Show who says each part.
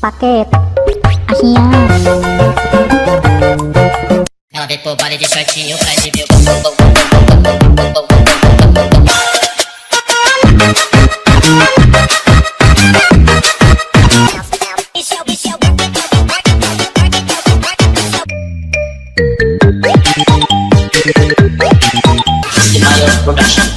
Speaker 1: Paqueta,
Speaker 2: Ela vem pro baile de shortinho pra exibir
Speaker 3: o Production.